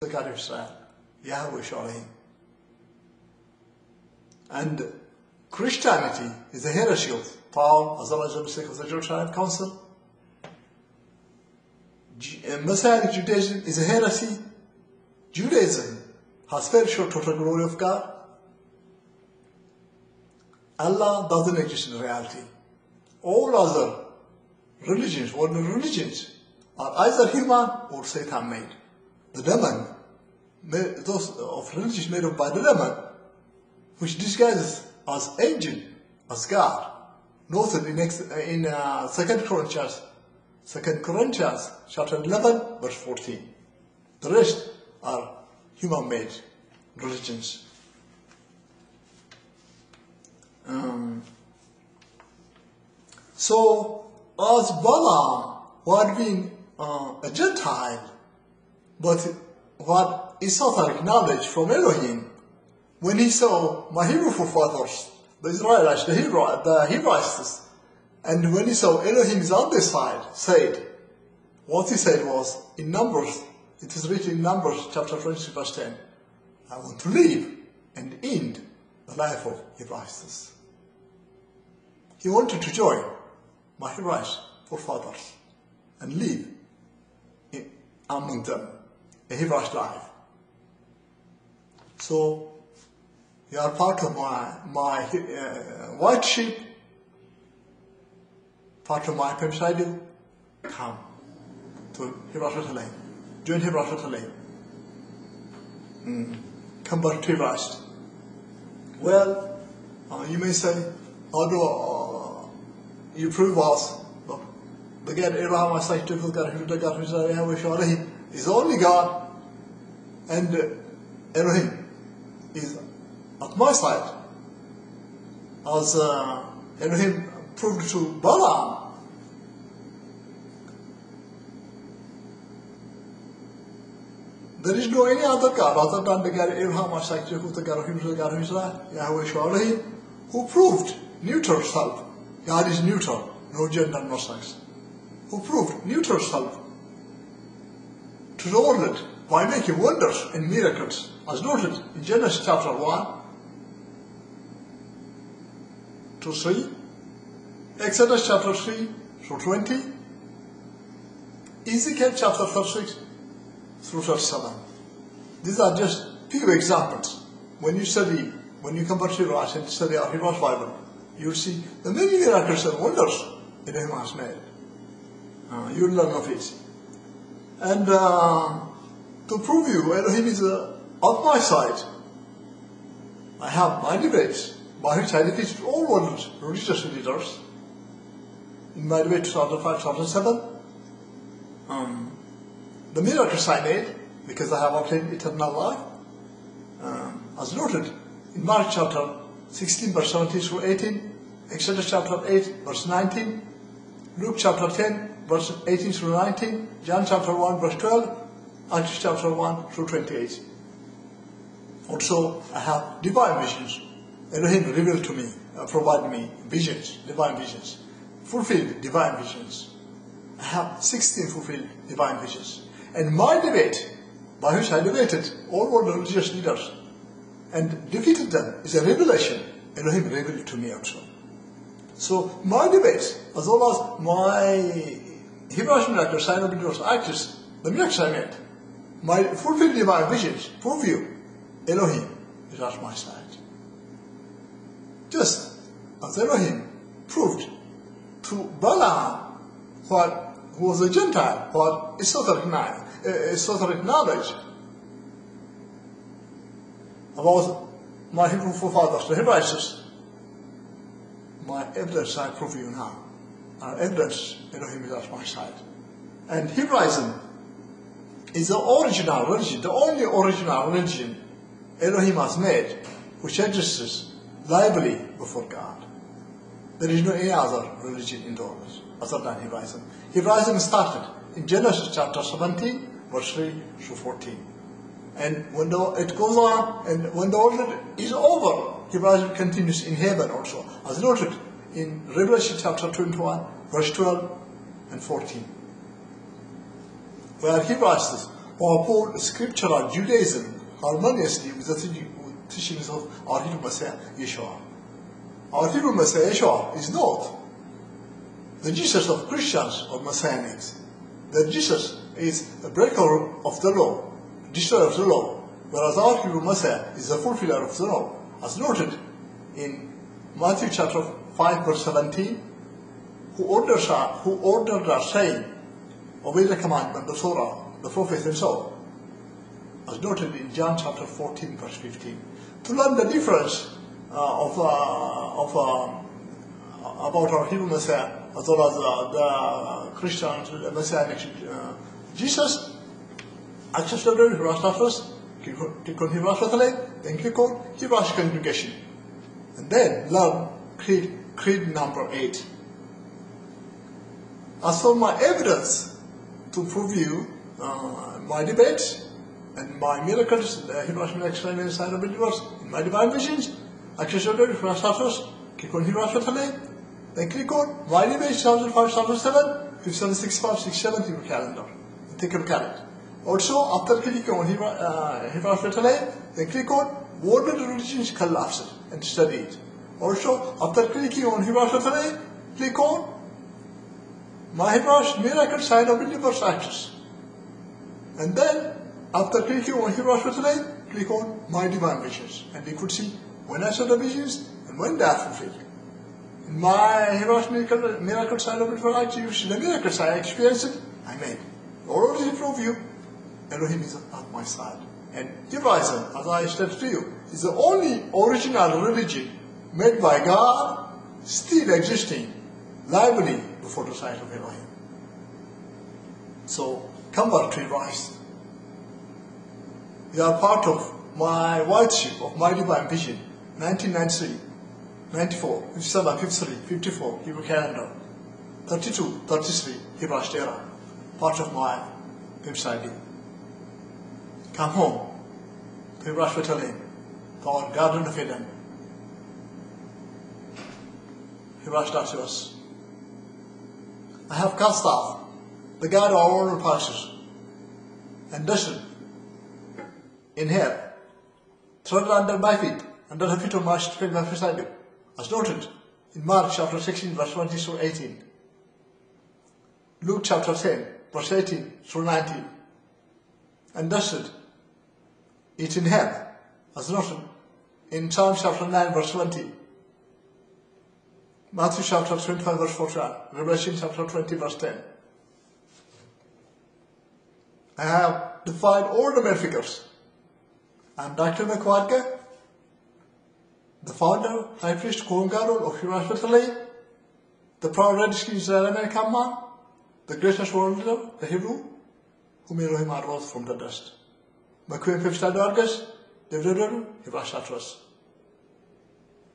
the Israel, Yahweh Shalom. And Christianity is a heresy of Paul, as well the mistake of the Jerusalem Council. Messianic Judaism is a heresy. Judaism has fell short of the glory of God. Allah doesn't exist in reality. All other religions, world religions, are either human or Satan made. The demon, those of religions made up by the demon, which disguises as angel, as God, noted in, in uh, 2 Corinthians, 2 Corinthians chapter 11, verse 14. The rest are human-made religions. Um, so, as Balaam, who had been uh, a Gentile, but what esoteric knowledge from Elohim, when he saw my Hebrew forefathers, the Israelites, the Hebrew, the Hebraists, and when he saw Elohim is on this side, said, what he said was, in Numbers, it is written in Numbers chapter 23 verse 10, I want to live and end the life of Hebraists. He wanted to join my Hebraic forefathers and live among them a Hebraic life. So, you are part of my, my uh, white sheep, part of my Pemsidil, come to Jerusalem. Join Jerusalem. Mm. Convert to Hebraic. Well, uh, you may say, do uh, you prove us? God Abraham, Isaac, Jacob, God, who the God, who is only God, and uh, Elohim is at my side. As uh, Elohim proved to Balaam, there is no any other God other than the God Abraham, the God of the God of Israel, Yahweh Shalom, who proved neutral self. God is neutral, no gender, no sex. Who proved neutral self to the world by making wonders and miracles, as noted in Genesis chapter 1 to 3, Exodus chapter 3 through 20, Ezekiel chapter 36 through 37. These are just few examples. When you study, when you compare Shiraz and study our Hebrew Bible, you'll see the many miracles and wonders that Him has made. Uh, you'll learn of it. And uh, to prove you, Elohim is uh, on my side. I have my debates by which I defeated all world religious leaders in my debate 2005 2007. Um, the miracles I made, because I have obtained eternal life, um, as noted in Mark chapter 16, verse 17 through 18, Exodus chapter 8, verse 19, Luke chapter 10, verse 18 through 19, John chapter 1, verse 12, Acts chapter 1 through 28. Also, I have divine visions. Elohim revealed to me, uh, provided me visions, divine visions, fulfilled divine visions. I have 16 fulfilled divine visions. And my debate, by which I debated all world religious leaders and defeated them, is a revelation. Elohim revealed to me also. So my debates, as well as my Of miracles, actions, the I made, my fulfilled divine visions, you, Elohim. Is at my side. Just as Elohim proved to Balaam, what, who was a Gentile, what esoteric, knowledge, uh, esoteric knowledge about my Hebrew forefathers, the Hebraists, my evidence I prove you now. Our evidence, Elohim is at my side. And Hebraism is the original religion, the only original religion Elohim has made, which exists liably before God. There is no any other religion in the world other than Hebraism. Hebraism started in Genesis chapter 17, verse 3 through 14. And when the, it goes on, and when the world is over, Hebraism continues in heaven also, as noted in Revelation chapter 21, verse 12 and 14. Where Hebraism or uphold scriptural Judaism harmoniously with the teachings of our Hebrew Messiah, Yeshua. Our Hebrew Messiah, Yeshua, is not the Jesus of Christians or Messianics. The Jesus is a breaker of the law, destroyer of the law, whereas our Hebrew Messiah is the fulfiller of the law, as noted in Matthew chapter 5 verse 17, who orders us, who ordered us saying, obey the commandment, the Torah, the prophet himself, as noted in John chapter 14 verse 15. To learn the difference uh, of, uh, of uh, about our Hebrew Messiah as well as uh, the Christian Messianic uh, Jesus, access to the Hebrew click on Hebrew then click on Hebrew congregation. And then learn creed, creed number 8. As for my evidence to prove you uh, my debate and my miracles, the Hebrew explained inside of believers, in my divine visions, access to the Hebrew click on Hebrew then click on my debate 2005, 5765, 67 Hebrew calendar. Look at it. Also, after clicking on Hebrew, uh, Hebrew then click on World Religions Collapse and study it. Also, after clicking on Hebrew click on Mahibrash Miracle Sign of Believers Access. And then, after clicking on Hebrew click on My Divine Visions. And we could see when I saw the visions and when they are fulfilled. In my Hebrew Miracle, miracle Sign of Believers Access, you the miracles I experienced I made. All of prove you, Elohim is at my side. And Judaism, as I said to you, is the only original religion made by God, still existing, lively before the sight of Elohim. So, convert to Christ. You are part of my whiteship of my divine vision, 1993, 94, 57, 53, 54, Hebrew calendar, 32, 33, Hebrew era, part of my website. Come home to Hebrew to our Garden of Eden. Hebrew to us. I have cast off the God of our own and dusted in hell, trodden under my feet, under the feet of my spirit my beside you, as noted in Mark chapter 16, verse 20 through 18, Luke chapter 10, verse 18 through 19, and dusted it in hell, as noted in Psalm chapter 9, verse 20, Matthew chapter 25 verse 41, Revelation chapter 20 verse 10. I have defined all the figures. I'm Dr. McQuarke, the founder, high priest, Kohengadol of Hirosh the proud red skin Israel American man, the greatest world leader, the Hebrew, whom Elohim arose from the dust. Pipstad Argus, David Hirosh Atlas.